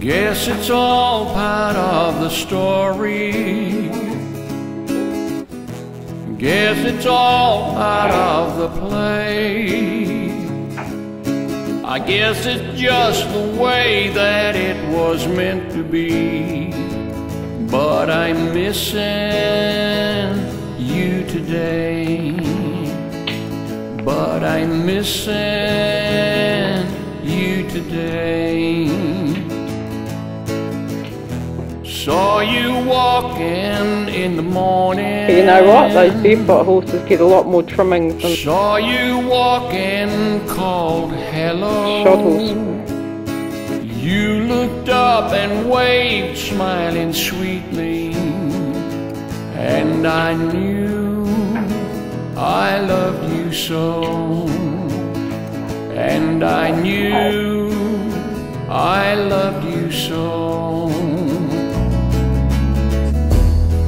Guess it's all part of the story. Guess it's all part of the play. I guess it's just the way that it was meant to be. But I'm missing you today. But I'm missing you today. Saw you walking in the morning. But you know what? Those barefoot horses get a lot more trimmings than Saw you walking, called hello. horses. You looked up and waved, smiling sweetly. And I knew I loved you so. And I knew I loved you so.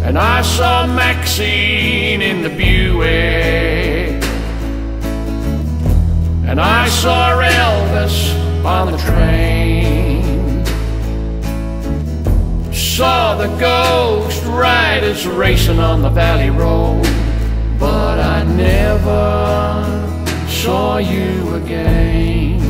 And I saw Maxine in the Buick. And I saw Elvis on the train. Saw the ghost riders racing on the valley road. But I never saw you again.